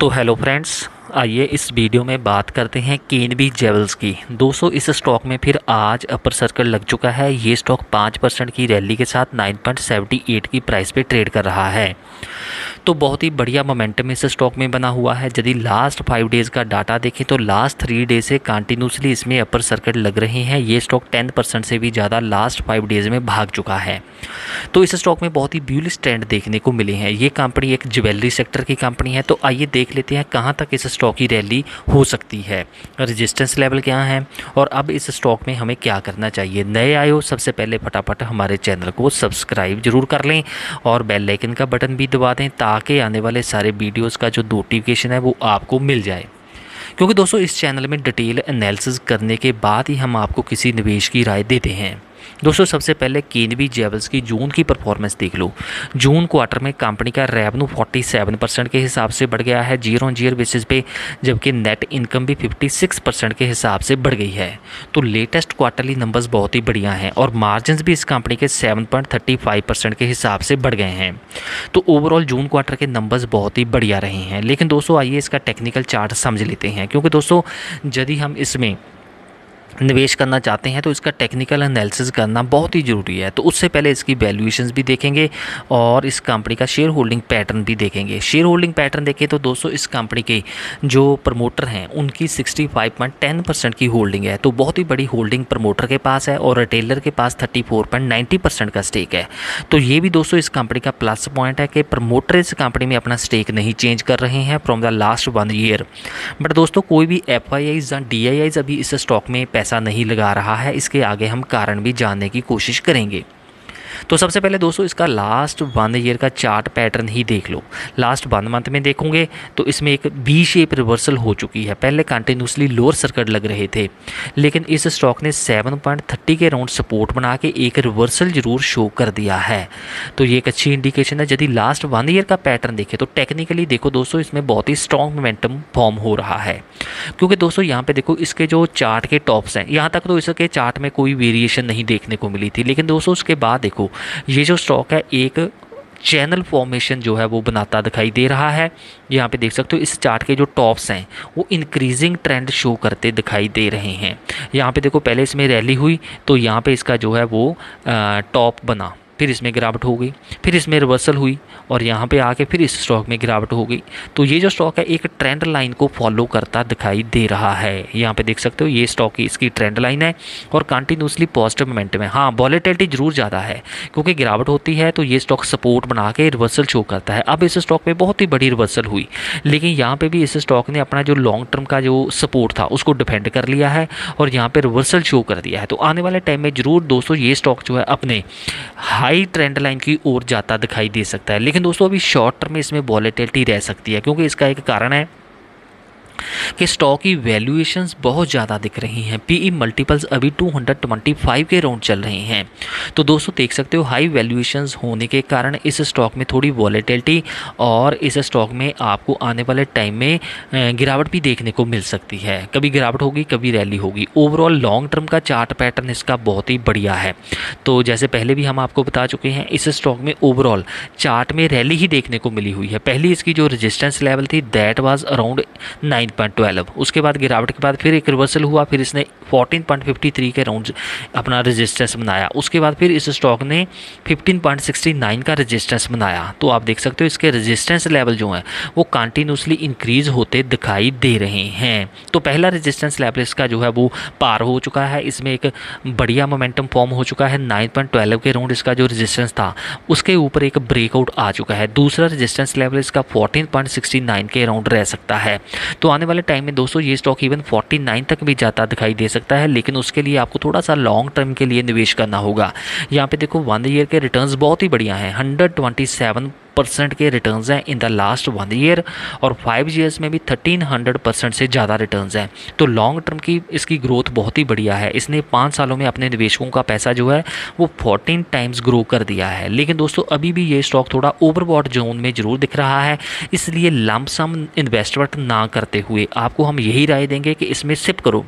तो hello friends, आइए इस वीडियो में बात करते हैं केन बी जेवल्स की। दोस्तों, इस स्टॉक में फिर आज अपर सर्कल लग चुका है। ये स्टॉक पाँच परसेंट की रैली के साथ 9.78 की प्राइस पे ट्रेड कर रहा है। तो बहुत ही बढ़िया मोमेंटम इस स्टॉक में बना हुआ है। यदि लास्ट फाइव डेज़ का डाटा देखें तो लास्ट थ्री डेज़ से कंटिन्यूसली इसमें अपर सर्किट लग रहे हैं। ये स्टॉक टेन परसेंट से भी ज़्यादा लास्ट फाइव डेज़ में भाग चुका है। तो इस स्टॉक में बहुत ही ब्यूलिश ट्रेंड देखने को मिले हैं। ये कंपनी एक ज्वेलरी सेक्टर की कंपनी है। तो आइए देख लेते हैं कहाँ तक इस स्टॉक की रैली हो सकती है। रजिस्टेंस लेवल क्या है और अब इस स्टॉक में हमें क्या करना चाहिए? नए आए हो सबसे पहले फटाफट हमारे चैनल को सब्सक्राइब ज़रूर कर लें और बेल आइकन का बटन भी दबा दें ताकि आने वाले सारे वीडियोज़ का जो नोटिफिकेशन है वो आपको मिल जाए। क्योंकि दोस्तों, इस चैनल में डिटेल एनालिसिस करने के बाद ही हम आपको किसी निवेश की राय देते हैं। दोस्तों, सबसे पहले केनवी जेवल्स की जून की परफॉर्मेंस देख लो। जून क्वार्टर में कंपनी का रेवेन्यू 47 परसेंट के हिसाब से बढ़ गया है ज़ीरो ऑन ज़ीरो बेसिस पे, जबकि नेट इनकम भी 56 परसेंट के हिसाब से बढ़ गई है। तो लेटेस्ट क्वार्टरली नंबर्स बहुत ही बढ़िया हैं और मार्जिन भी इस कंपनी के सेवन परसेंट के हिसाब से बढ़ गए हैं। तो ओवरऑल जून क्वार्टर के नंबर्स बहुत ही बढ़िया रहे हैं। लेकिन दोस्तों, आइए इसका टेक्निकल चार्ट समझ लेते हैं, क्योंकि दोस्तों, यदि हम इसमें निवेश करना चाहते हैं तो इसका टेक्निकल एनालिसिस करना बहुत ही ज़रूरी है। तो उससे पहले इसकी वैल्यूएशंस भी देखेंगे और इस कंपनी का शेयर होल्डिंग पैटर्न भी देखेंगे। शेयर होल्डिंग पैटर्न देखें तो दोस्तों, इस कंपनी के जो प्रमोटर हैं, उनकी 65.10 परसेंट की होल्डिंग है। तो बहुत ही बड़ी होल्डिंग प्रमोटर के पास है और रिटेलर के पास थर्टी परसेंट का स्टेक है। तो ये भी दोस्तों, इस कंपनी का प्लस पॉइंट है कि प्रमोटर इस कंपनी में अपना स्टेक नहीं चेंज कर रहे हैं from the last one year but दोस्तों, कोई भी एफ़ आई या डी अभी इस स्टॉक में पैसा नहीं लगा रहा है। इसके आगे हम कारण भी जानने की कोशिश करेंगे। तो सबसे पहले दोस्तों, इसका लास्ट वन ईयर का चार्ट पैटर्न ही देख लो। लास्ट वन मंथ में देखोगे तो इसमें एक बी शेप रिवर्सल हो चुकी है। पहले कंटिन्यूसली लोअर सर्कट लग रहे थे, लेकिन इस स्टॉक ने 7.30 के राउंड सपोर्ट बना के एक रिवर्सल ज़रूर शो कर दिया है। तो ये एक अच्छी इंडिकेशन है। यदि लास्ट वन ईयर का पैटर्न देखें तो टेक्निकली देखो दोस्तों, इसमें बहुत ही स्ट्रॉन्ग मोमेंटम फॉर्म हो रहा है। क्योंकि दोस्तों, यहाँ पे देखो, इसके जो चार्ट के टॉप्स हैं, यहाँ तक तो इसके चार्ट में कोई वेरिएशन नहीं देखने को मिली थी। लेकिन दोस्तों, उसके बाद देखो ये जो स्टॉक है, एक चैनल फॉर्मेशन जो है वो बनाता दिखाई दे रहा है। यहाँ पे देख सकते हो, इस चार्ट के जो टॉप्स हैं, वो इंक्रीजिंग ट्रेंड शो करते दिखाई दे रहे हैं। यहाँ पे देखो, पहले इसमें रैली हुई तो यहाँ पे इसका जो है वो टॉप बना। फिर इसमें गिरावट हो गई, फिर इसमें रिवर्सल हुई और यहाँ पे आके फिर इस स्टॉक में गिरावट हो गई। तो ये जो स्टॉक है, एक ट्रेंड लाइन को फॉलो करता दिखाई दे रहा है। यहाँ पे देख सकते हो, ये स्टॉक की इसकी ट्रेंड लाइन है और कंटिन्यूसली पॉजिटिव मोमेंटम है। हाँ वॉलेटिलिटी ज़रूर ज़्यादा है, क्योंकि गिरावट होती है तो ये स्टॉक सपोर्ट बना के रिवर्सल शो करता है। अब इस स्टॉक में बहुत ही बड़ी रिवर्सल हुई, लेकिन यहाँ पर भी इस स्टॉक ने अपना जो लॉन्ग टर्म का जो सपोर्ट था, उसको डिफेंड कर लिया है और यहाँ पर रिवर्सल शो कर दिया है। तो आने वाले टाइम में ज़रूर दोस्तों, ये स्टॉक जो है अपने हाई ट्रेंड लाइन की ओर जाता दिखाई दे सकता है। लेकिन दोस्तों, अभी शॉर्ट टर्म में इसमें वॉलेटिलिटी रह सकती है, क्योंकि इसका एक कारण है कि स्टॉक की वैल्यूएशंस बहुत ज़्यादा दिख रही हैं। पीई मल्टीपल्स e अभी 225 के राउंड चल रहे हैं। तो दोस्तों, देख सकते हो हाई वैल्यूएशंस होने के कारण इस स्टॉक में थोड़ी वॉलेटिलिटी और इस स्टॉक में आपको आने वाले टाइम में गिरावट भी देखने को मिल सकती है। कभी गिरावट होगी, कभी रैली होगी। ओवरऑल लॉन्ग टर्म का चार्ट पैटर्न इसका बहुत ही बढ़िया है। तो जैसे पहले भी हम आपको बता चुके हैं, इस स्टॉक में ओवरऑल चार्ट में रैली ही देखने को मिली हुई है। पहली इसकी जो रजिस्टेंस लेवल थी दैट वाज अराउंड नाइन उसके बाद गिरावट के बाद फिर एक रिवर्सल हुआ, फिर इसने 14.53 के राउंड अपना रेजिस्टेंस बनाया। उसके बाद फिर इस स्टॉक ने 15.69 का रेजिस्टेंस बनाया। तो आप देख सकते हो इसके रेजिस्टेंस लेवल जो हैं, वो कंटिन्यूसली इंक्रीज होते दिखाई दे रहे हैं। तो पहला रजिस्टेंस लेवल इसका जो है, वो पार हो चुका है। इसमें एक बढ़िया मोमेंटम फॉर्म हो चुका है। नाइन पॉइंट ट्वेल्व के राउंड इसका जो रजिस्टेंस था, उसके ऊपर एक ब्रेकआउट आ चुका है। दूसरा रजिस्टेंस लेवल इसका फोर्टीन पॉइंट सिक्सटी नाइन के राउंड रह सकता है। तो आने वाले टाइम में दोस्तों ये स्टॉक इवन 49 तक भी जाता दिखाई दे सकता है, लेकिन उसके लिए आपको थोड़ा सा लॉन्ग टर्म के लिए निवेश करना होगा। यहाँ पे देखो वन ईयर के रिटर्न बहुत ही बढ़िया हैं हंड्रेड परसेंट के रिटर्न्स हैं in the last one year और फाइव ईयर्स में भी थर्टीन हंड्रेड परसेंट से ज़्यादा रिटर्न्स हैं। तो लॉन्ग टर्म की इसकी ग्रोथ बहुत ही बढ़िया है। इसने पाँच सालों में अपने निवेशकों का पैसा जो है, वो फोर्टीन टाइम्स ग्रो कर दिया है। लेकिन दोस्तों, अभी भी ये स्टॉक थोड़ा ओवरबॉट जोन में ज़रूर दिख रहा है, इसलिए लमसम इन्वेस्टमेंट ना करते हुए आपको हम यही राय देंगे कि इसमें सिप करो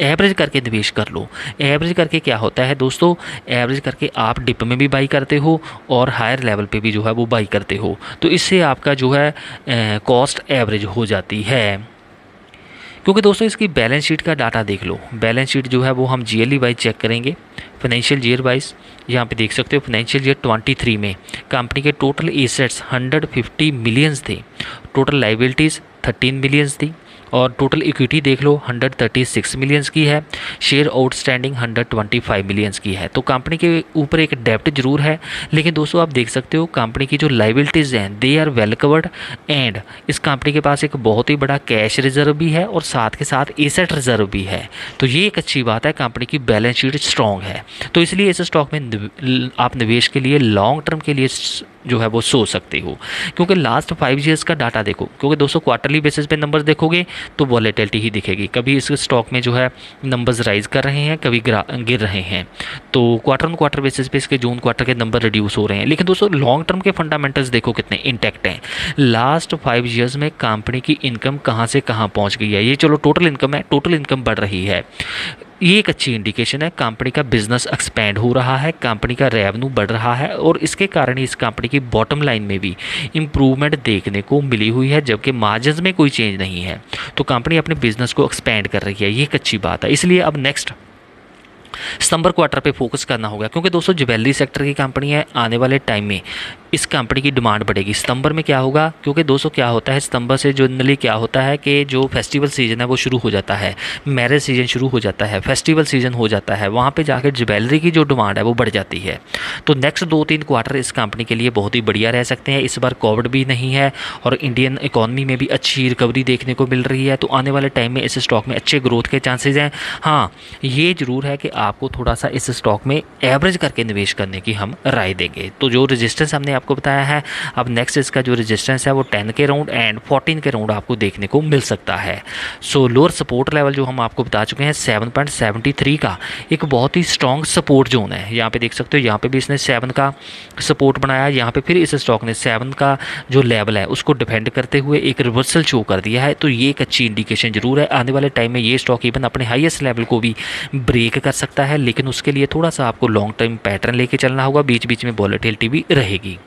एवरेज करके निवेश कर लो। एवरेज करके क्या होता है दोस्तों? एवरेज करके आप डिप में भी बाई करते हो और हायर लेवल पे भी जो है वो बाई करते करते हो तो इससे आपका जो है कॉस्ट एवरेज हो जाती है। क्योंकि दोस्तों, इसकी बैलेंस शीट का डाटा देख लो। बैलेंस शीट जो है, वो हम जी वाइज चेक करेंगे। फाइनेंशियल ईयर वाइज यहाँ पे देख सकते हो फाइनेंशियल ईयर 23 में कंपनी के टोटल एसेट्स 150 मिलियंस थे। टोटल लाइबिलिटीज़ 13 मिलियंस थी। और टोटल इक्विटी देख लो 136 मिलियंस की है। शेयर आउटस्टैंडिंग 125 मिलियंस की है। तो कंपनी के ऊपर एक डेप्ट ज़रूर है, लेकिन दोस्तों आप देख सकते हो कंपनी की जो लाइबिलिटीज़ हैं they are well covered and इस कंपनी के पास एक बहुत ही बड़ा कैश रिज़र्व भी है और साथ के साथ एसेट रिज़र्व भी है। तो ये एक अच्छी बात है कंपनी की बैलेंस शीट स्ट्रॉन्ग है। तो इसलिए इस स्टॉक में आप निवेश के लिए लॉन्ग टर्म के लिए जो है वो सो सकते हो। क्योंकि लास्ट फाइव ईयर्स का डाटा देखो, क्योंकि दोस्तों क्वार्टरली बेसिस पे नंबर्स देखोगे तो वॉलेटिलिटी ही दिखेगी। कभी इस स्टॉक में जो है नंबर्स राइज कर रहे हैं, कभी गिर रहे हैं। तो क्वार्टर ऑन क्वार्टर बेसिस पे इसके जून क्वार्टर के नंबर रिड्यूस हो रहे हैं। लेकिन दोस्तों लॉन्ग टर्म के फंडामेंटल्स देखो कितने इंटैक्ट हैं। लास्ट फाइव ईयर्स में कंपनी की इनकम कहाँ से कहाँ पहुँच गई है? ये चलो टोटल इनकम है टोटल इनकम बढ़ रही है। ये एक अच्छी इंडिकेशन है कंपनी का बिज़नेस एक्सपेंड हो रहा है कंपनी का रेवेन्यू बढ़ रहा है और इसके कारण इस कंपनी की बॉटम लाइन में भी इम्प्रूवमेंट देखने को मिली हुई है, जबकि मार्जिन में कोई चेंज नहीं है। तो कंपनी अपने बिज़नेस को एक्सपेंड कर रही है, ये एक अच्छी बात है। इसलिए अब नेक्स्ट सितंबर क्वार्टर पे फोकस करना होगा, क्योंकि दोस्तों ज्वेलरी सेक्टर की कंपनी है, आने वाले टाइम में इस कंपनी की डिमांड बढ़ेगी। सितंबर में क्या होगा? क्योंकि दोस्तों क्या होता है, सितंबर से जनरली क्या होता है कि जो फेस्टिवल सीज़न है वो शुरू हो जाता है मैरिज सीज़न शुरू हो जाता है फेस्टिवल सीज़न हो जाता है, वहाँ पर जाकर ज्वेलरी की जो डिमांड है वो बढ़ जाती है। तो नेक्स्ट दो तीन क्वार्टर इस कंपनी के लिए बहुत ही बढ़िया रह सकते हैं। इस बार कोविड भी नहीं है और इंडियन इकॉनमी में भी अच्छी रिकवरी देखने को मिल रही है। तो आने वाले टाइम में इस स्टॉक में अच्छे ग्रोथ के चांसेज हैं। हाँ ये ज़रूर है कि आपको थोड़ा सा इस स्टॉक में एवरेज करके निवेश करने की हम राय देंगे। तो जो रजिस्टेंस हमने आपको बताया है, अब नेक्स्ट इसका जो रजिस्टेंस है वो टेन के राउंड एंड फोर्टीन के राउंड आपको देखने को मिल सकता है। सो लोअर सपोर्ट लेवल जो हम आपको बता चुके हैं सेवन पॉइंट सेवेंटी थ्री का, एक बहुत ही स्ट्रॉन्ग सपोर्ट जोन है। यहाँ पे देख सकते हो, यहाँ पे भी इसने सेवन का सपोर्ट बनाया, यहाँ पे फिर इस स्टॉक ने सेवन का जो लेवल है, उसको डिफेंड करते हुए एक रिवर्सल शो कर दिया है। तो ये एक अच्छी इंडिकेशन ज़रूर है। आने वाले टाइम में ये स्टॉक इवन अपने हाईएस्ट लेवल को भी ब्रेक कर सकता है, लेकिन उसके लिए थोड़ा सा आपको लॉन्ग टर्म पैटर्न लेके चलना होगा बीच बीच में वॉलेटिलिटी भी रहेगी।